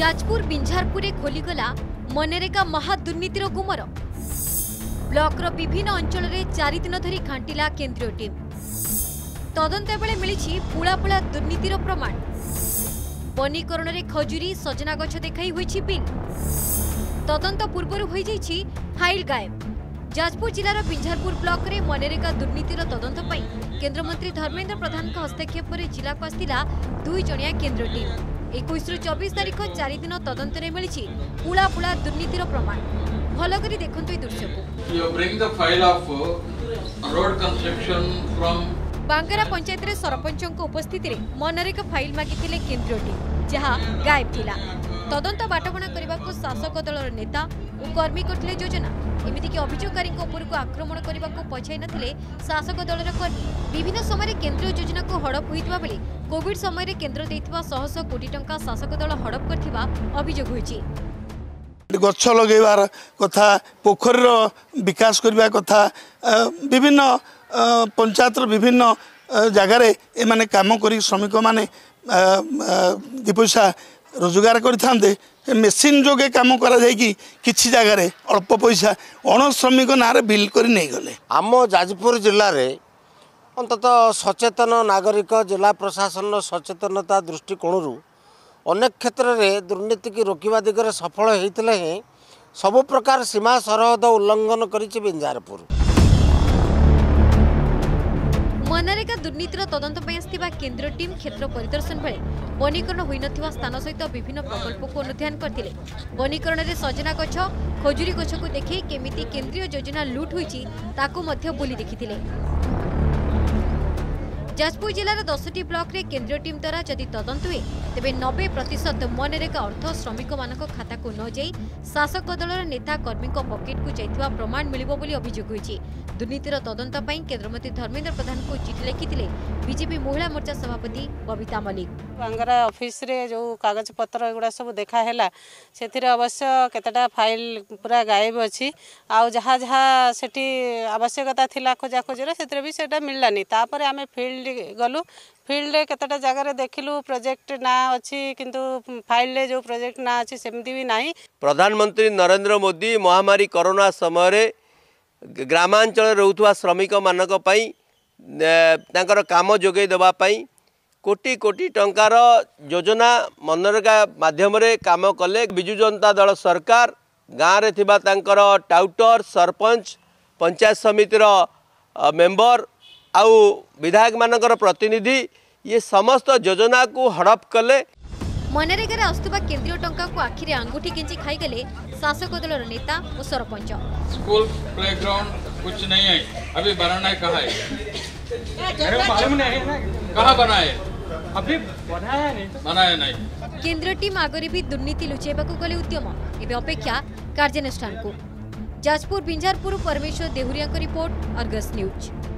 যাজপুর বিঞ্ঝারপুরে খোলিগলা মনেরেগা মহাদুর্নীতির গুমর ব্লকর বিভিন্ন অঞ্চলের চারিদিন ধরি ঘাঁটিলা কেন্দ্রীয় টিম তদন্ত বেড়ে মিছে পুলা পুলা দুর্নীতির প্রমাণ বনীকরণের খজুরি সজনা গছ দেখাই হয়েছে বিল তদন্ত পূর্বর হয়ে যাই ফাইল গায়েব যাজপুর জেলার বিঞ্ঝারপুর ব্লকরে মনেরেগা দুর্নীতির তদন্ত কেন্দ্রমন্ত্রী ধর্মেন্দ্র প্রধান হস্তক্ষেপরে জেলাকু আসা দুই জনিয়া কেন্দ্র টিম একুশরু চবিশ তারিখ চারিদিন তদন্তরে মিছে পুলা পুলা দুর্নীতির প্রমাণ ভাল করে দেখুন এই দৃশ্যক ବାଙ୍ଗରା ପଞ୍ଚାୟତରେ ସରପଞ୍ଚଙ୍କ ଉପସ୍ଥିତିରେ ମନରେଖା ଫାଇଲ୍ ମାଗିଥିଲେ କେନ୍ଦ୍ରୀୟ ଟିମ୍ ଯାହା ଗାଏବ ଥିଲା ତଦନ୍ତ ବାଟବଣା କରିବାକୁ ଶାସକ ଦଳର ନେତା ଓ କର୍ମୀ କରିଥିଲେ ଯୋଜନା ଏମିତିକି ଅଭିଯୋଗକାରୀଙ୍କ ଉପରକୁ ଆକ୍ରମଣ କରିବାକୁ ପଛାଇ ନଥିଲେ ଶାସକ ଦଳର କର୍ମୀ ବିଭିନ୍ନ ସମୟରେ କେନ୍ଦ୍ରୀୟ ଯୋଜନାକୁ ହଡପ ହୋଇଥିବା ବେଳେ କୋଭିଡ ସମୟରେ କେନ୍ଦ୍ର ଦେଇଥିବା ଶହଶହ କୋଟି ଟଙ୍କା ଶାସକ ଦଳ ହଡପ କରିଥିବା ଅଭିଯୋଗ ହୋଇଛି ଗଛ ଲଗେଇବାର କଥା ପୋଖରୀର ବିକାଶ କରିବା କଥା ବିଭିନ୍ନ ପଞ୍ଚାୟତର ବିଭିନ୍ନ ଜାଗାରେ ଏମାନେ କାମ କରି ଶ୍ରମିକମାନେ ଦୁଇ ପଇସା ରୋଜଗାର କରିଥାନ୍ତେ ମେସିନ୍ ଯୋଗେ କାମ କରାଯାଇକି କିଛି ଜାଗାରେ ଅଳ୍ପ ପଇସା ଅଣଶ୍ରମିକ ନାଁରେ ବିଲ୍ କରି ନେଇଗଲେ ଆମ ଯାଜପୁର ଜିଲ୍ଲାରେ ଅନ୍ତତଃ ସଚେତନ ନାଗରିକ ଜିଲ୍ଲା ପ୍ରଶାସନର ସଚେତନତା ଦୃଷ୍ଟିକୋଣରୁ ଅନେକ କ୍ଷେତ୍ରରେ ଦୁର୍ନୀତିକୁ ରୋକିବା ଦିଗରେ ସଫଳ ହେଇଥିଲେ ହିଁ ସବୁପ୍ରକାର ସୀମା ସରହଦ ଉଲ୍ଲଙ୍ଘନ କରିଛି ବିଞ୍ଜାରପୁର मनारे दुर्नीतिर तद आ केन्द्र टीम क्षेत्र परिदर्शन बेला बनीकरण न स्थान सहित विभिन्न प्रकल्पको अनुध्न रे सजना गछ खी गछको देखि केमिति केन्द्रीय योजना लुट हुन्छ ताकु देखिथिले जाजपुर जसटी ब्लके केन्द्रीय टीद्वारा जिम् तद् तेह्र नबे प्रतिशत मनरेगा अर्थ श्रमिक खाता नासक दल र नेता कर्मीको पकेटको जाइ प्रमाण मियो अभियोग हुन्छ दुर्नीतिर तदनै केन्द्रमन्त्री धर्मेन्द्र प्रधानको चिठी लेखिए विजेपि महिला मोर्चा सभापति कविता मल्लिक ଭାଙ୍ଗରା ଅଫିସରେ ଯେଉଁ କାଗଜପତ୍ର ଏଗୁଡ଼ା ସବୁ ଦେଖା ହେଲା ସେଥିରେ ଅବଶ୍ୟ କେତେଟା ଫାଇଲ୍ ପୁରା ଗାଏବ ଅଛି ଆଉ ଯାହା ଯାହା ସେଠି ଆବଶ୍ୟକତା ଥିଲା ଖୋଜାଖୋଜିରେ ସେଥିରେ ବି ସେଇଟା ମିଳିଲାନି ତାପରେ ଆମେ ଫିଲ୍ଡ ଗଲୁ ଫିଲ୍ଡରେ କେତେଟା ଜାଗାରେ ଦେଖିଲୁ ପ୍ରୋଜେକ୍ଟ ନାଁ ଅଛି କିନ୍ତୁ ଫାଇଲ୍ରେ ଯେଉଁ ପ୍ରୋଜେକ୍ଟ ନାଁ ଅଛି ସେମିତି ବି ନାହିଁ ପ୍ରଧାନମନ୍ତ୍ରୀ ନରେନ୍ଦ୍ର ମୋଦି ମହାମାରୀ କରୋନା ସମୟରେ ଗ୍ରାମାଞ୍ଚଳରେ ରହୁଥିବା ଶ୍ରମିକମାନଙ୍କ ପାଇଁ ତାଙ୍କର କାମ ଯୋଗାଇ ଦେବା ପାଇଁ କୋଟି କୋଟି ଟଙ୍କାର ଯୋଜନା ମନରେଗା ମାଧ୍ୟମରେ କାମ କଲେ ବିଜୁ ଜନତା ଦଳ ସରକାର ଗାଁରେ ଥିବା ତାଙ୍କର ଟାଉଟର ସରପଞ୍ଚ ପଞ୍ଚାୟତ ସମିତିର ମେମ୍ବର ଆଉ ବିଧାୟକମାନଙ୍କର ପ୍ରତିନିଧି ଇଏ ସମସ୍ତ ଯୋଜନାକୁ ହଡ଼ପ କଲେ ମନରେଗାରେ ଆସୁଥିବା କେନ୍ଦ୍ରୀୟ ଟଙ୍କାକୁ ଆଖିରେ ଆଙ୍ଗୁଠି କେଞ୍ଚି ଖାଇଗଲେ ଶାସକ ଦଳର ନେତା ଓ ସରପଞ୍ଚ ସ୍କୁଲ ପ୍ଲେଗ୍ରାଉଣ୍ଡ कुछ नहीं है अभी बनाना कहाँ है कहाँ बनाए अभी बनाया नहीं बनाया नहीं केंद्र टीम आगे भी दुर्नीति लुचाइवाकू कले उद्यम एवं अपेक्षा कार्यानुष्ठान को जाजपुर बिंझारपुर परमेश्वर देहुरिया रिपोर्ट अर्गस न्यूज